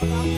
Well,